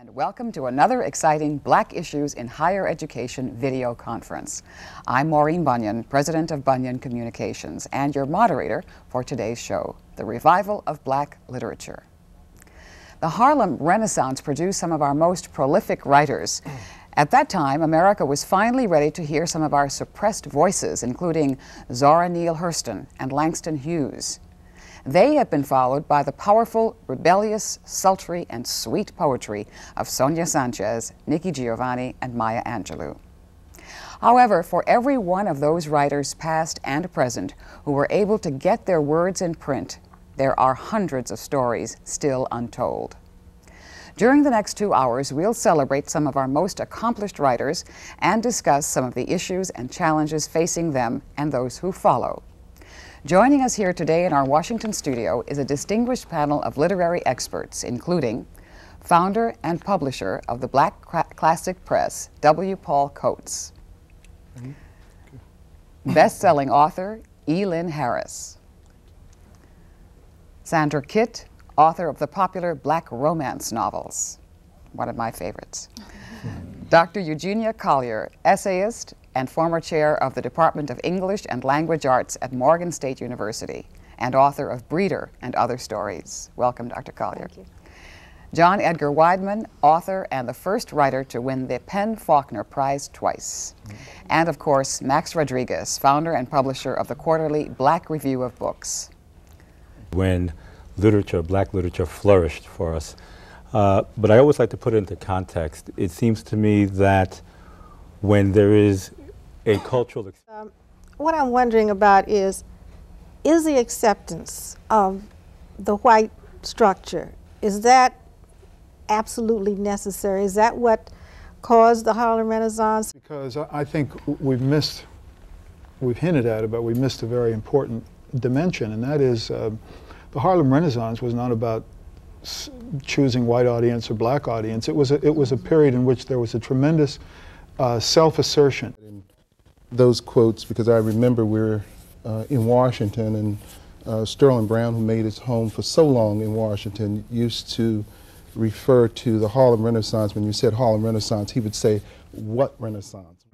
and welcome to another exciting Black Issues in Higher Education video conference. I'm Maureen Bunyan, President of Bunyan Communications, and your moderator for today's show, The Revival of Black Literature. The Harlem Renaissance produced some of our most prolific writers. At that time, America was finally ready to hear some of our suppressed voices, including Zora Neale Hurston and Langston Hughes. They have been followed by the powerful, rebellious, sultry, and sweet poetry of Sonia Sanchez, Nikki Giovanni, and Maya Angelou. However, for every one of those writers, past and present, who were able to get their words in print, there are hundreds of stories still untold. During the next two hours, we'll celebrate some of our most accomplished writers and discuss some of the issues and challenges facing them and those who follow. Joining us here today in our Washington studio is a distinguished panel of literary experts, including founder and publisher of the Black Classic Press, W. Paul Coates, best-selling author E. Lynn Harris, Sandra Kitt, author of the popular black romance novels, one of my favorites, Dr. Eugenia Collier, essayist and former chair of the Department of English and Language Arts at Morgan State University, and author of Breeder and Other Stories. Welcome, Dr. Collier. Thank you. John Edgar Wideman, author and the first writer to win the PEN/Faulkner Prize twice. Mm -hmm. And of course, Max Rodriguez, founder and publisher of the quarterly Black Review of Books. When literature, black literature, flourished for us. Uh, but I always like to put it into context. It seems to me that when there is a cultural. Um, what I'm wondering about is, is the acceptance of the white structure, is that absolutely necessary? Is that what caused the Harlem Renaissance? Because I think we've missed, we've hinted at it, but we missed a very important dimension, and that is uh, the Harlem Renaissance was not about choosing white audience or black audience. It was a, it was a period in which there was a tremendous uh, self-assertion those quotes because I remember we are uh, in Washington and uh, Sterling Brown, who made his home for so long in Washington, used to refer to the Harlem Renaissance. When you said Harlem Renaissance, he would say, what Renaissance?